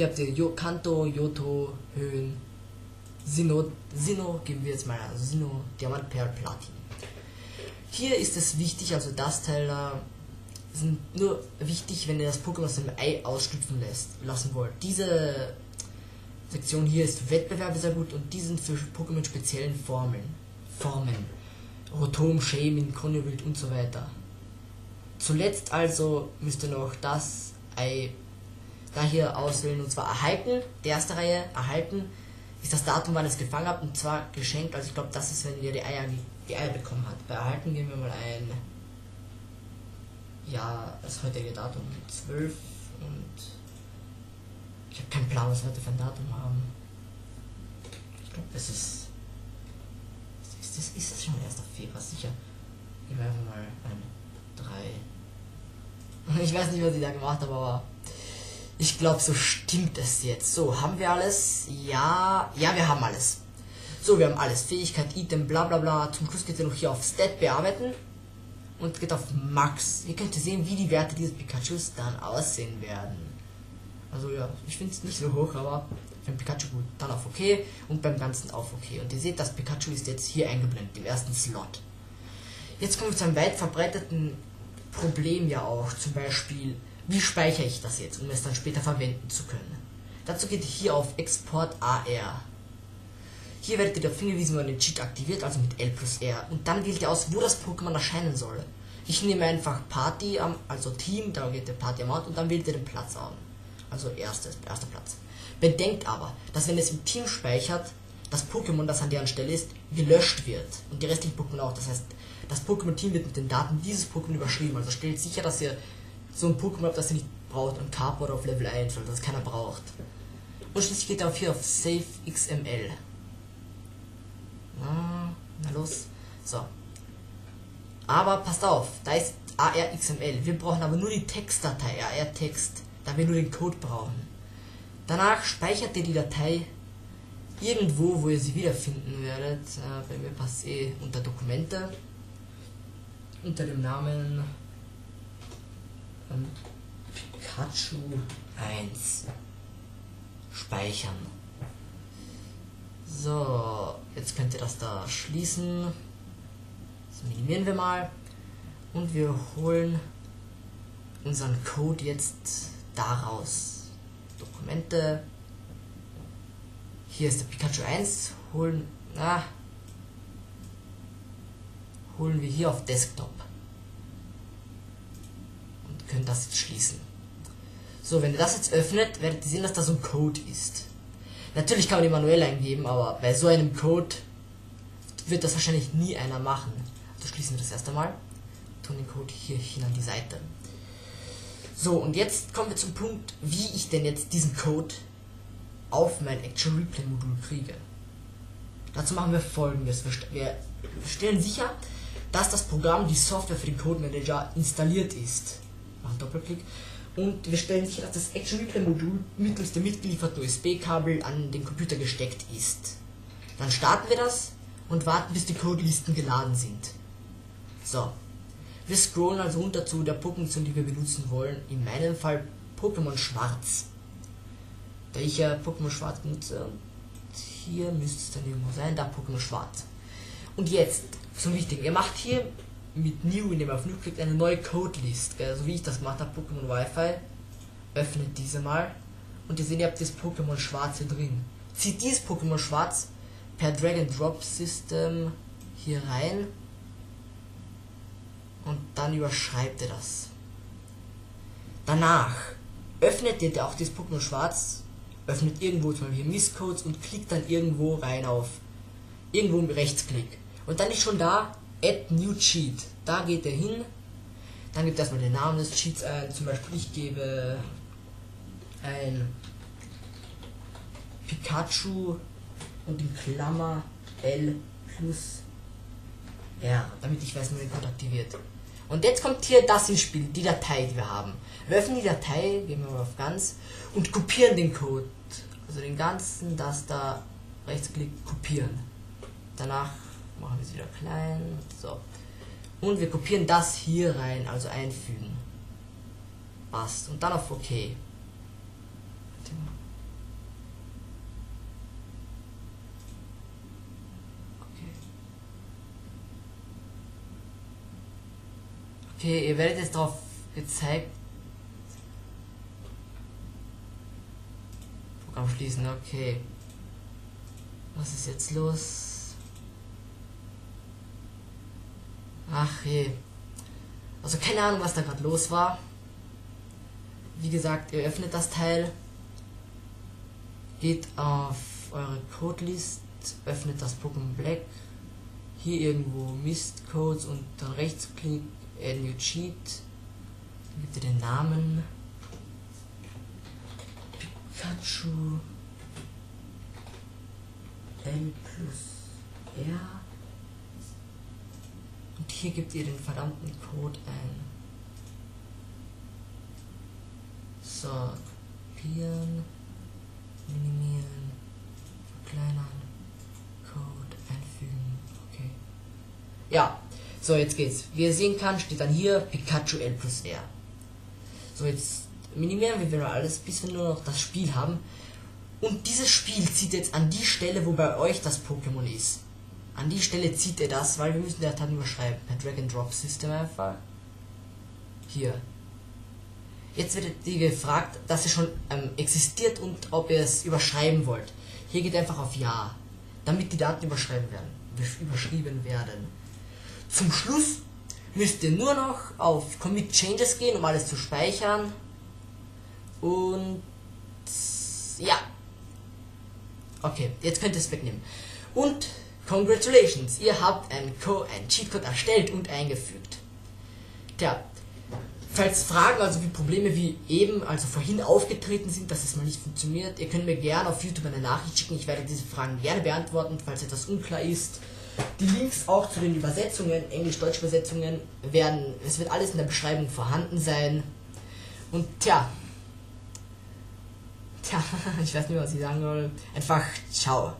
Hier habt ihr jo Kanto, Yoto, Höhen, Sinnoh, Sinnoh geben wir jetzt mal, also Sinnoh, Diamant, Perl, Platin. Hier ist es wichtig, also das Teil da sind nur wichtig, wenn ihr das Pokémon aus dem Ei ausschlüpfen lässt, lassen wollt. Diese Sektion hier ist für Wettbewerbe sehr gut und die sind für Pokémon speziellen Formeln. Formen. Rotom, Shaman, Chronowild und so weiter. Zuletzt also müsst ihr noch das Ei da hier auswählen und zwar erhalten, die erste Reihe, erhalten ist das Datum, wann es gefangen habt und zwar geschenkt, also ich glaube das ist, wenn ihr die Eier, die Eier bekommen habt. Bei erhalten gehen wir mal ein, ja, das heutige Datum 12 und ich habe keinen Plan, was wir heute für ein Datum haben. Ich glaube, es ist, ist das, ist das schon 1. Februar, sicher. Ich werfe mal ein 3. Ich weiß nicht, was ich da gemacht habe, aber ich glaube, so stimmt es jetzt. So, haben wir alles? Ja, ja, wir haben alles. So, wir haben alles. Fähigkeit, Item, bla bla bla. Zum Schluss geht ihr noch hier auf Stat bearbeiten. Und geht auf Max. Ihr könnt sehen, wie die Werte dieses Pikachus dann aussehen werden. Also ja, ich finde es nicht so hoch, aber beim Pikachu gut. Dann auf OK und beim Ganzen auf OK. Und ihr seht, das Pikachu ist jetzt hier eingeblendet, im ersten Slot. Jetzt kommen wir zu einem weit verbreiteten Problem ja auch. Zum Beispiel wie speichere ich das jetzt, um es dann später verwenden zu können? Dazu geht ihr hier auf Export AR. Hier werdet ihr darauf hingewiesen, wenn den Cheat aktiviert, also mit L plus R. Und dann wählt ihr aus, wo das Pokémon erscheinen soll. Ich nehme einfach Party, also Team, da geht der Party Amount und dann wählt ihr den Platz an. Also erstes, erster Platz. Bedenkt aber, dass wenn es im Team speichert, das Pokémon, das an deren Stelle ist, gelöscht wird. Und die restlichen Pokémon auch. Das heißt, das Pokémon-Team wird mit den Daten dieses Pokémon überschrieben. Also stellt sicher, dass ihr so ein Pokémon das ihr nicht braucht und Carport auf Level 1, weil das keiner braucht. Und schließlich geht er auf hier auf Save XML. Na, na los. So. Aber passt auf, da ist ARXML. Wir brauchen aber nur die Textdatei, AR-Text, da wir nur den Code brauchen. Danach speichert ihr die Datei irgendwo, wo ihr sie wiederfinden werdet. Äh, bei mir passt eh unter Dokumente. Unter dem Namen Pikachu 1 speichern. So, jetzt könnt ihr das da schließen. Das minimieren wir mal. Und wir holen unseren Code jetzt daraus. Dokumente. Hier ist der Pikachu 1. Holen, na, holen wir hier auf Desktop können das jetzt schließen. So, wenn ihr das jetzt öffnet, werdet ihr sehen, dass da so ein Code ist. Natürlich kann man den manuell eingeben, aber bei so einem Code wird das wahrscheinlich nie einer machen. Also schließen wir das erst einmal. Tun den Code hier hin an die Seite. So, und jetzt kommen wir zum Punkt, wie ich denn jetzt diesen Code auf mein Action Replay Modul kriege. Dazu machen wir folgendes. Wir stellen sicher, dass das Programm, die Software für den Code Manager installiert ist machen Doppelklick und wir stellen sicher, dass das Action Replay Modul mittels dem mitgelieferten USB-Kabel an den Computer gesteckt ist. Dann starten wir das und warten, bis die Codelisten geladen sind. So. Wir scrollen also runter zu der Pokémon, die wir benutzen wollen. In meinem Fall Pokémon Schwarz. Da ich ja Pokémon Schwarz benutze, hier müsste es dann irgendwo sein, da Pokémon Schwarz. Und jetzt, zum Wichtigen, ihr macht hier mit New, indem ihr auf New klickt, eine neue Codelist. So wie ich das gemacht habe, Pokémon Wi-Fi. Öffnet diese mal. Und ihr seht, ihr habt das Pokémon Schwarz hier drin. Zieht dieses Pokémon Schwarz per Drag and Drop System hier rein. Und dann überschreibt ihr das. Danach öffnet ihr auch das Pokémon Schwarz, öffnet irgendwo zum Beispiel Misscodes und klickt dann irgendwo rein auf irgendwo im Rechtsklick. Und dann ist schon da Add New Cheat. Da geht er hin. Dann gibt erstmal den Namen des Cheats ein. Zum Beispiel ich gebe ein Pikachu und in Klammer L plus R, damit ich weiß, wie Code aktiviert. Und jetzt kommt hier das ins Spiel, die Datei, die wir haben. Wir öffnen die Datei, gehen wir mal auf ganz und kopieren den Code. Also den ganzen, das da rechtsklick kopieren. Danach Machen wir es wieder klein. So. Und wir kopieren das hier rein, also einfügen. Passt. Und dann auf OK. Okay, ihr werdet jetzt darauf gezeigt. Programm schließen, okay. Was ist jetzt los? Ach je. Also keine Ahnung, was da gerade los war. Wie gesagt, ihr öffnet das Teil, geht auf eure Codelist, öffnet das Pokémon Black, hier irgendwo Mist Codes und dann rechtsklick, Add New Cheat, dann gebt ihr den Namen Pikachu L plus R hier gebt ihr den verdammten Code ein. Sortieren, minimieren, verkleinern, Code einfügen, okay. Ja, so jetzt geht's. Wie ihr sehen kann, steht dann hier Pikachu L plus R. So, jetzt minimieren wir wieder alles, bis wir nur noch das Spiel haben. Und dieses Spiel zieht jetzt an die Stelle, wo bei euch das Pokémon ist. An die Stelle zieht er das, weil wir müssen Dateien überschreiben. Per Drag and Drop System einfach. Hier. Jetzt wird ihr gefragt, dass es schon ähm, existiert und ob ihr es überschreiben wollt. Hier geht einfach auf Ja, damit die Daten überschreiben werden, überschrieben werden. Zum Schluss müsst ihr nur noch auf Commit Changes gehen, um alles zu speichern. Und ja. Okay, jetzt könnt ihr es wegnehmen. Und congratulations, ihr habt einen, Co einen Cheatcode erstellt und eingefügt. Tja, falls Fragen, also wie Probleme wie eben, also vorhin aufgetreten sind, dass es mal nicht funktioniert, ihr könnt mir gerne auf YouTube eine Nachricht schicken. Ich werde diese Fragen gerne beantworten, falls etwas unklar ist. Die Links auch zu den Übersetzungen, Englisch-Deutsch-Übersetzungen, werden, es wird alles in der Beschreibung vorhanden sein. Und tja, tja, ich weiß nicht, was ich sagen soll. Einfach ciao.